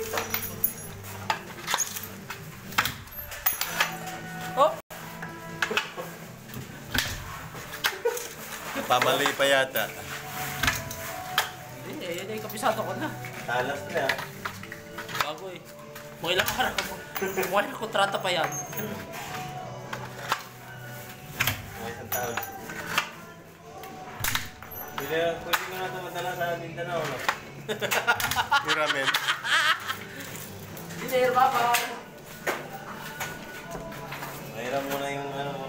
Oh! Pamali pa yata. Hindi, eh, yan yung kapisado ko na. Talas na. Bago eh. Mga ilang araw mo. Mga ilang kontrata pa yan. Mga isang taon. Pwede, pwede ko na ito madala sa Mindanao, no? Yung Hindi, baba. Mahirap muna yung ano mo.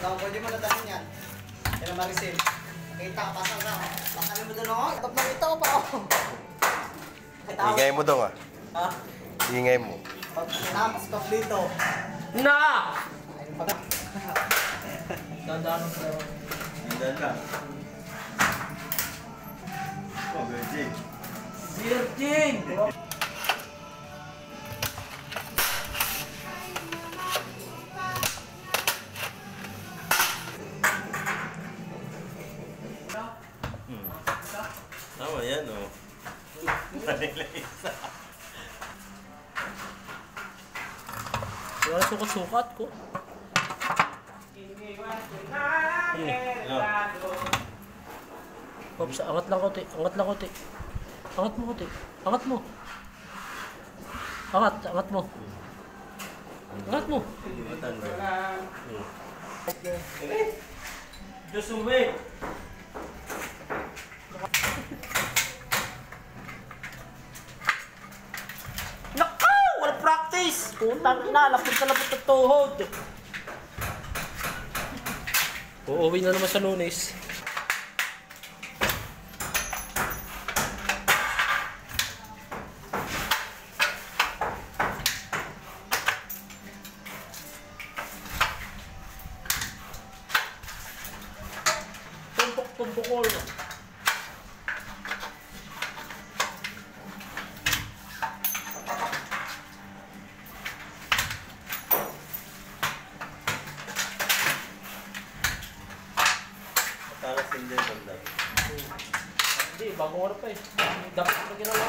Lang, pwede mo na tanong yan. Yan ang marisin. Kita, pasang ka. Pasalin mo doon ako. Tapos nakita ko pa ako. Kita ako. Ingay mo dong ah. Ha? Ingay mo. Tapos dito. Na! Ayun pa. Dandaan mo sa Mindan lang. Virgin! Tama yan, oh. Isa. Wala sukat-sukat ko. Ano? Oops, angat lang konti. Angat lang konti. Angat mo konti. Angat mo. Angat, angat mo. Angat mo. Diyos uwi. Nakaw! Wala practice! Putang ina, lapot na lapot na tuhod. Uuwi na naman sa lunes. Tumpok-tumpok ko. Talas hindi yung banda. Hindi, bagong oras pa eh. Dapat na ginawa.